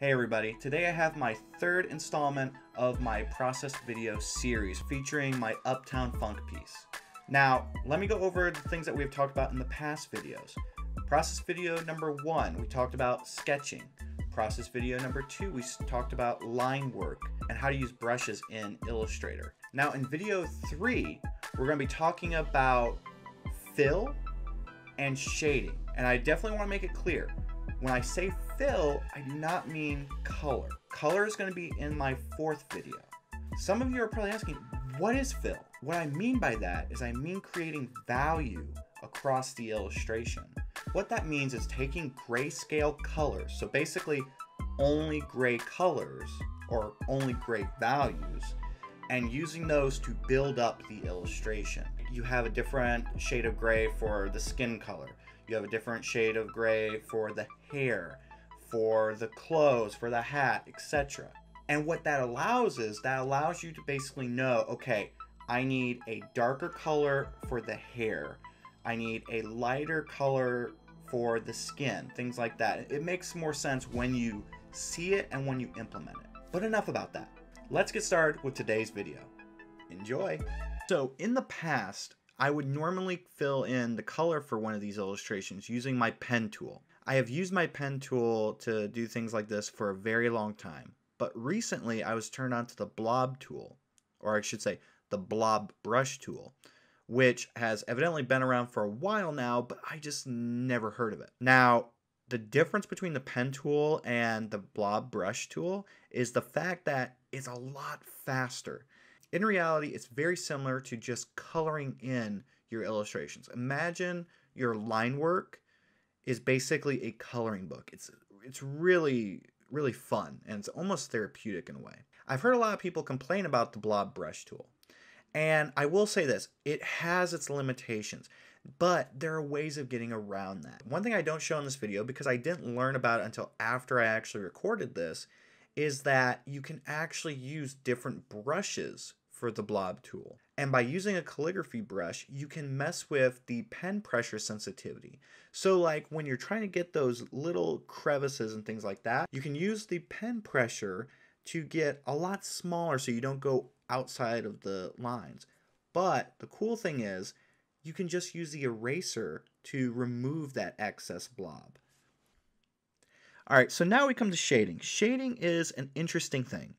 Hey everybody, today I have my third installment of my process video series featuring my Uptown Funk piece. Now, let me go over the things that we've talked about in the past videos. Process video number one, we talked about sketching. Process video number two, we talked about line work and how to use brushes in Illustrator. Now in video three, we're gonna be talking about fill and shading. And I definitely wanna make it clear, when I say fill, I do not mean color. Color is gonna be in my fourth video. Some of you are probably asking, what is fill? What I mean by that is I mean creating value across the illustration. What that means is taking grayscale colors, so basically only gray colors or only gray values, and using those to build up the illustration. You have a different shade of gray for the skin color. You have a different shade of gray for the hair, for the clothes, for the hat, etc. And what that allows is that allows you to basically know, okay, I need a darker color for the hair. I need a lighter color for the skin, things like that. It makes more sense when you see it and when you implement it. But enough about that. Let's get started with today's video. Enjoy! So in the past, I would normally fill in the color for one of these illustrations using my pen tool. I have used my pen tool to do things like this for a very long time, but recently I was turned on to the blob tool, or I should say the blob brush tool, which has evidently been around for a while now, but I just never heard of it. Now, the difference between the pen tool and the blob brush tool is the fact that it's a lot faster. In reality, it's very similar to just coloring in your illustrations. Imagine your line work is basically a coloring book. It's it's really really fun and it's almost therapeutic in a way. I've heard a lot of people complain about the blob brush tool. And I will say this, it has its limitations, but there are ways of getting around that. One thing I don't show in this video because I didn't learn about it until after I actually recorded this is that you can actually use different brushes for the blob tool. And by using a calligraphy brush, you can mess with the pen pressure sensitivity. So like when you're trying to get those little crevices and things like that, you can use the pen pressure to get a lot smaller so you don't go outside of the lines. But the cool thing is you can just use the eraser to remove that excess blob. All right, so now we come to shading. Shading is an interesting thing.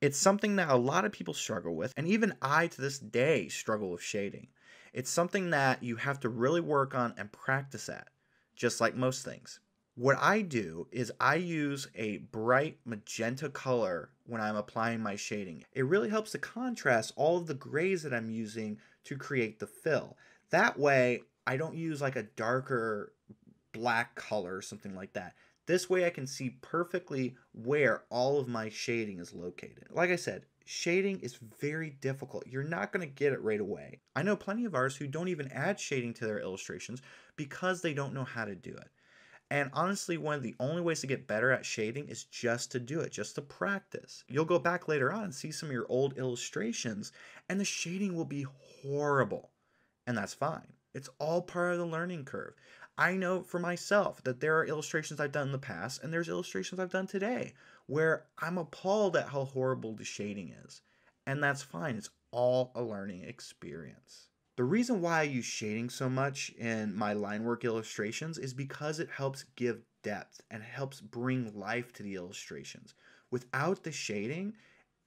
It's something that a lot of people struggle with, and even I to this day struggle with shading. It's something that you have to really work on and practice at, just like most things. What I do is I use a bright magenta color when I'm applying my shading. It really helps to contrast all of the grays that I'm using to create the fill. That way, I don't use like a darker black color or something like that. This way I can see perfectly where all of my shading is located. Like I said, shading is very difficult. You're not going to get it right away. I know plenty of artists who don't even add shading to their illustrations because they don't know how to do it. And honestly, one of the only ways to get better at shading is just to do it, just to practice. You'll go back later on and see some of your old illustrations, and the shading will be horrible. And that's fine. It's all part of the learning curve. I know for myself that there are illustrations I've done in the past and there's illustrations I've done today where I'm appalled at how horrible the shading is. And that's fine. It's all a learning experience. The reason why I use shading so much in my line work illustrations is because it helps give depth and helps bring life to the illustrations. Without the shading,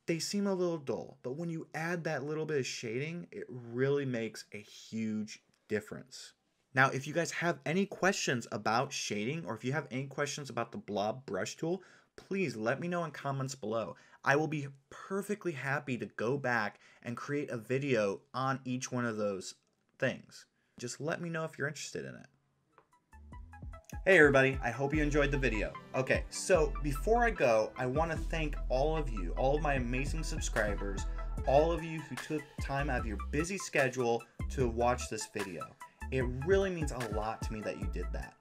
they seem a little dull, but when you add that little bit of shading, it really makes a huge difference. Now, if you guys have any questions about shading or if you have any questions about the blob brush tool, please let me know in comments below. I will be perfectly happy to go back and create a video on each one of those things. Just let me know if you're interested in it. Hey everybody, I hope you enjoyed the video. Okay, so before I go, I want to thank all of you, all of my amazing subscribers, all of you who took time out of your busy schedule to watch this video. It really means a lot to me that you did that.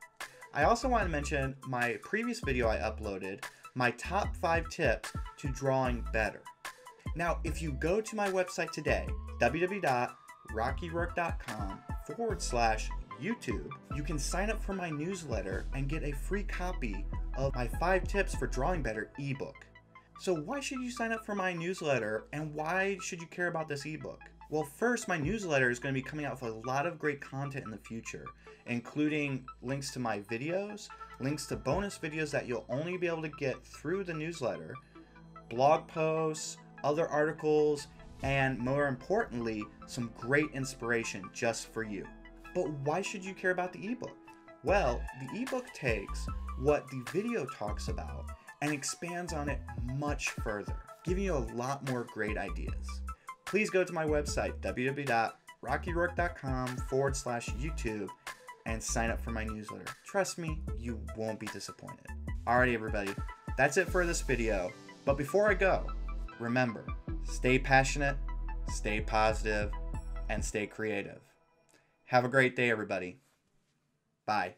I also want to mention my previous video I uploaded, my top 5 tips to drawing better. Now, if you go to my website today, www.rockyroark.com forward slash YouTube, you can sign up for my newsletter and get a free copy of my 5 tips for drawing better ebook. So why should you sign up for my newsletter and why should you care about this ebook? Well, first, my newsletter is going to be coming out with a lot of great content in the future, including links to my videos, links to bonus videos that you'll only be able to get through the newsletter, blog posts, other articles, and more importantly, some great inspiration just for you. But why should you care about the ebook? Well, the ebook takes what the video talks about and expands on it much further, giving you a lot more great ideas. Please go to my website, www.rockyroark.com forward slash YouTube, and sign up for my newsletter. Trust me, you won't be disappointed. Alrighty, everybody, that's it for this video. But before I go, remember, stay passionate, stay positive, and stay creative. Have a great day, everybody. Bye.